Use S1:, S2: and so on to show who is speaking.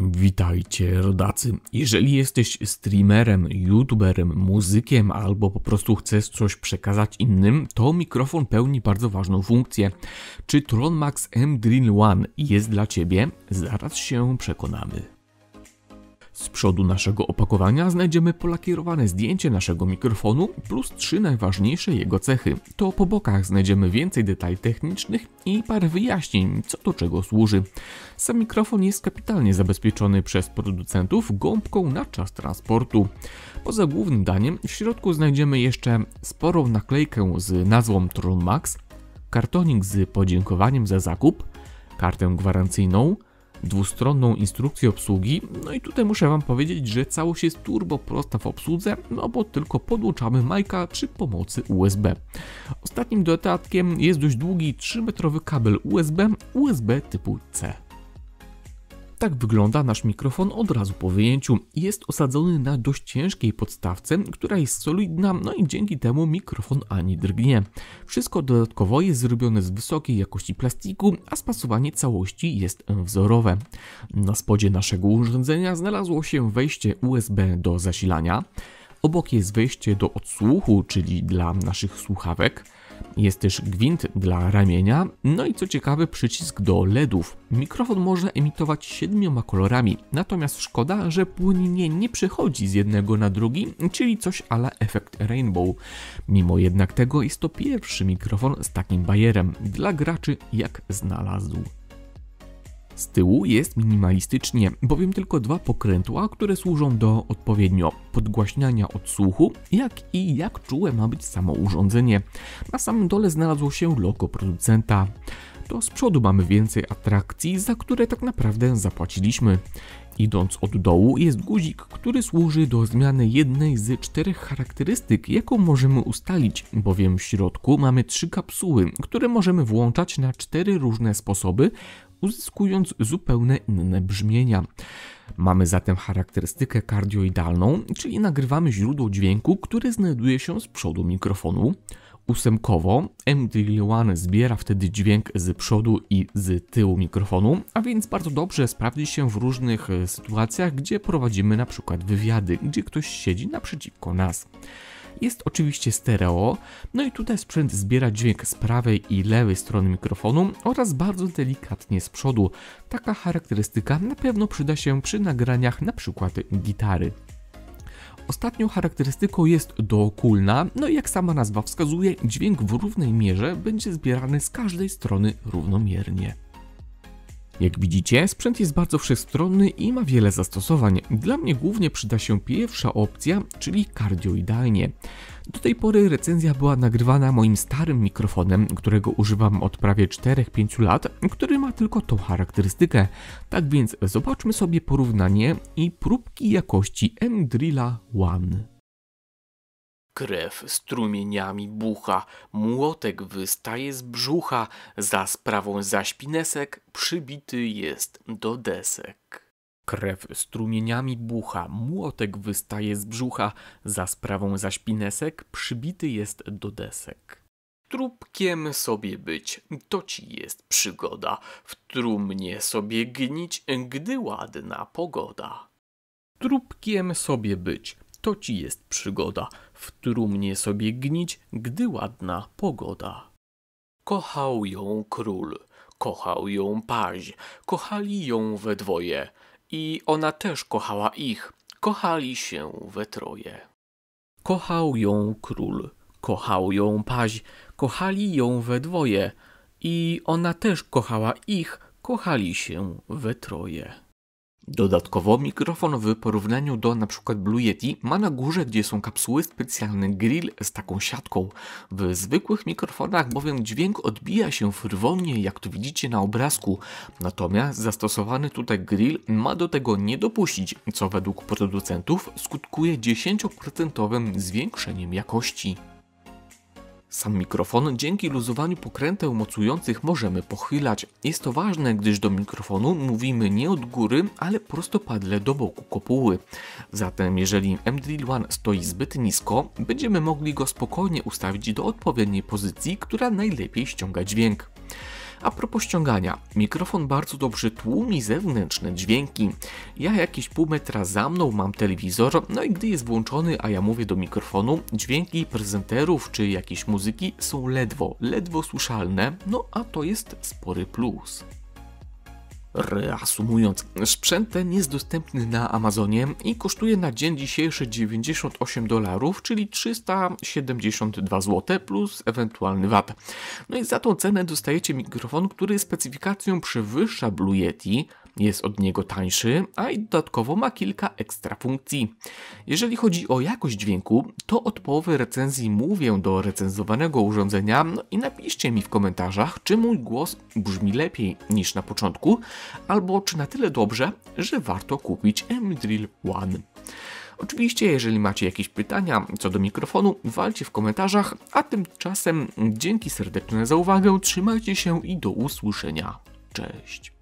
S1: Witajcie rodacy. Jeżeli jesteś streamerem, youtuberem, muzykiem albo po prostu chcesz coś przekazać innym, to mikrofon pełni bardzo ważną funkcję. Czy Tron Max M Drill One jest dla Ciebie? Zaraz się przekonamy. Z przodu naszego opakowania znajdziemy polakierowane zdjęcie naszego mikrofonu plus trzy najważniejsze jego cechy. To po bokach znajdziemy więcej detali technicznych i parę wyjaśnień, co do czego służy. Sam mikrofon jest kapitalnie zabezpieczony przez producentów gąbką na czas transportu. Poza głównym daniem w środku znajdziemy jeszcze sporą naklejkę z nazwą Tron Max, kartonik z podziękowaniem za zakup, kartę gwarancyjną, dwustronną instrukcję obsługi. No i tutaj muszę Wam powiedzieć, że całość jest turbo prosta w obsłudze, no bo tylko podłączamy majka przy pomocy USB. Ostatnim dodatkiem jest dość długi 3-metrowy kabel USB, USB typu C. Tak wygląda nasz mikrofon od razu po wyjęciu. Jest osadzony na dość ciężkiej podstawce, która jest solidna, no i dzięki temu mikrofon ani drgnie. Wszystko dodatkowo jest zrobione z wysokiej jakości plastiku, a spasowanie całości jest wzorowe. Na spodzie naszego urządzenia znalazło się wejście USB do zasilania. Obok jest wejście do odsłuchu, czyli dla naszych słuchawek. Jest też gwint dla ramienia, no i co ciekawe przycisk do LEDów. Mikrofon może emitować siedmioma kolorami, natomiast szkoda, że płynnie nie przechodzi z jednego na drugi, czyli coś ala efekt rainbow. Mimo jednak tego jest to pierwszy mikrofon z takim bajerem dla graczy jak znalazł. Z tyłu jest minimalistycznie, bowiem tylko dwa pokrętła, które służą do odpowiednio podgłaśniania odsłuchu, jak i jak czułe ma być samo urządzenie. Na samym dole znalazło się logo producenta. To z przodu mamy więcej atrakcji, za które tak naprawdę zapłaciliśmy. Idąc od dołu jest guzik, który służy do zmiany jednej z czterech charakterystyk, jaką możemy ustalić, bowiem w środku mamy trzy kapsuły, które możemy włączać na cztery różne sposoby, uzyskując zupełnie inne brzmienia. Mamy zatem charakterystykę kardioidalną, czyli nagrywamy źródło dźwięku, które znajduje się z przodu mikrofonu. Ósemkowo M1 zbiera wtedy dźwięk z przodu i z tyłu mikrofonu, a więc bardzo dobrze sprawdzi się w różnych e, sytuacjach, gdzie prowadzimy na przykład wywiady, gdzie ktoś siedzi naprzeciwko nas. Jest oczywiście stereo, no i tutaj sprzęt zbiera dźwięk z prawej i lewej strony mikrofonu oraz bardzo delikatnie z przodu. Taka charakterystyka na pewno przyda się przy nagraniach np. gitary. Ostatnią charakterystyką jest dookólna, no i jak sama nazwa wskazuje, dźwięk w równej mierze będzie zbierany z każdej strony równomiernie. Jak widzicie, sprzęt jest bardzo wszechstronny i ma wiele zastosowań. Dla mnie głównie przyda się pierwsza opcja, czyli kardioidalnie. Do tej pory recenzja była nagrywana moim starym mikrofonem, którego używam od prawie 4-5 lat, który ma tylko tą charakterystykę. Tak więc zobaczmy sobie porównanie i próbki jakości M-Drilla One.
S2: Krew strumieniami bucha, młotek wystaje z brzucha, za sprawą zaśpinesek przybity jest do desek.
S1: Krew strumieniami bucha, młotek wystaje z brzucha, za sprawą zaśpinesek przybity jest do desek.
S2: Trupkiem sobie być, to ci jest przygoda, w trumnie sobie gnić, gdy ładna pogoda.
S1: Trupkiem sobie być, to ci jest przygoda, w trumnie sobie gnić, gdy ładna pogoda.
S2: Kochał ją król, kochał ją paź, kochali ją we dwoje i ona też kochała ich, kochali się we troje.
S1: Kochał ją król, kochał ją paź, kochali ją we dwoje i ona też kochała ich, kochali się we troje.
S2: Dodatkowo mikrofon w porównaniu do np. Blue Yeti ma na górze, gdzie są kapsuły, specjalny grill z taką siatką. W zwykłych mikrofonach bowiem dźwięk odbija się frywolnie, jak tu widzicie na obrazku. Natomiast zastosowany tutaj grill ma do tego nie dopuścić, co według producentów skutkuje 10% zwiększeniem jakości. Sam mikrofon dzięki luzowaniu pokręteł mocujących możemy pochylać. Jest to ważne, gdyż do mikrofonu mówimy nie od góry, ale prostopadle do boku kopuły. Zatem jeżeli M-Drill One stoi zbyt nisko, będziemy mogli go spokojnie ustawić do odpowiedniej pozycji, która najlepiej ściąga dźwięk. A propos ściągania, mikrofon bardzo dobrze tłumi zewnętrzne dźwięki. Ja jakieś pół metra za mną mam telewizor, no i gdy jest włączony, a ja mówię do mikrofonu, dźwięki prezenterów czy jakiejś muzyki są ledwo, ledwo słyszalne, no a to jest spory plus. Reasumując, sprzęt ten jest dostępny na Amazonie i kosztuje na dzień dzisiejszy 98 dolarów, czyli 372 zł plus ewentualny VAT. No i za tą cenę dostajecie mikrofon, który specyfikacją przewyższa Blue Yeti, jest od niego tańszy, a i dodatkowo ma kilka ekstra funkcji. Jeżeli chodzi o jakość dźwięku, to od połowy recenzji mówię do recenzowanego urządzenia no i napiszcie mi w komentarzach, czy mój głos brzmi lepiej niż na początku, albo czy na tyle dobrze, że warto kupić M-Drill One. Oczywiście, jeżeli macie jakieś pytania co do mikrofonu, walcie w komentarzach, a tymczasem dzięki serdeczne za uwagę, trzymajcie się i do usłyszenia. Cześć.